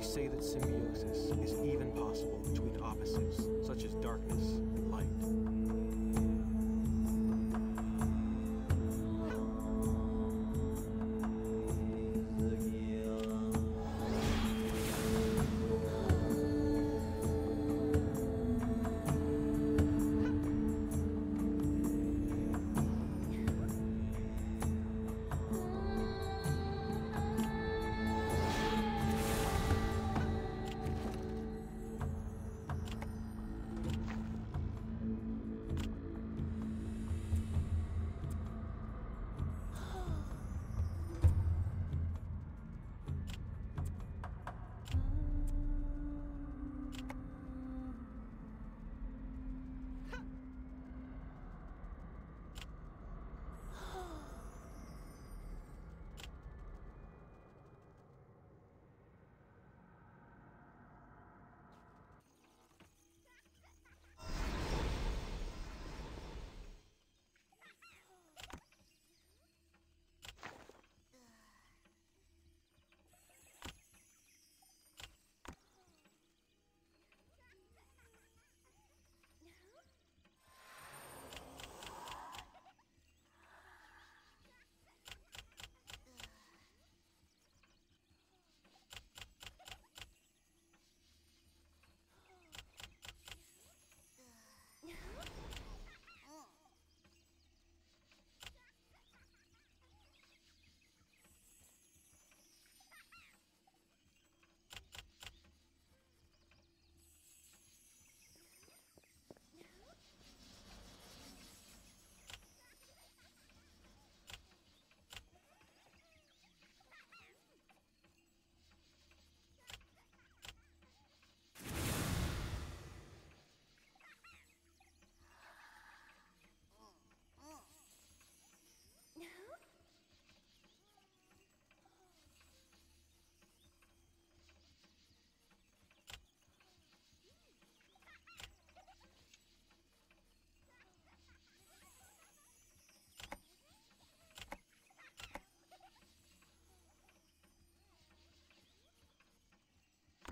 They say that symbiosis is even possible between opposites, such as darkness and light.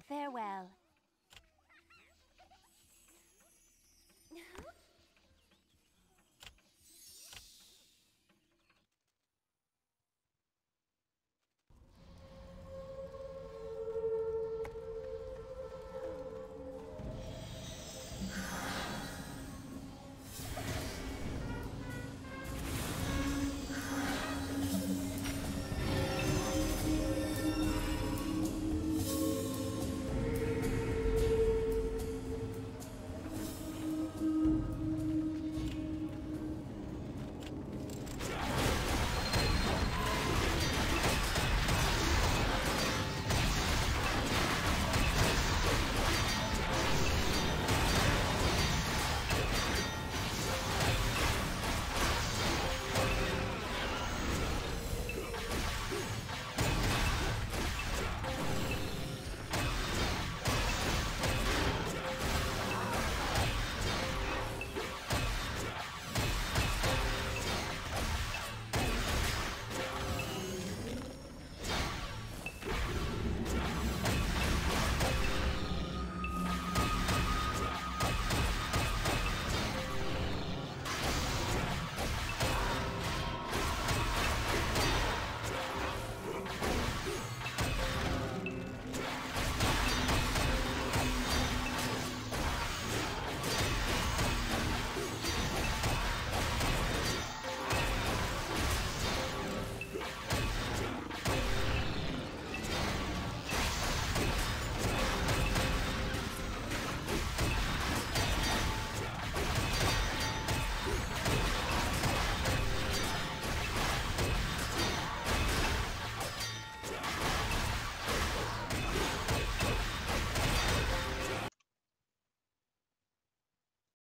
Farewell.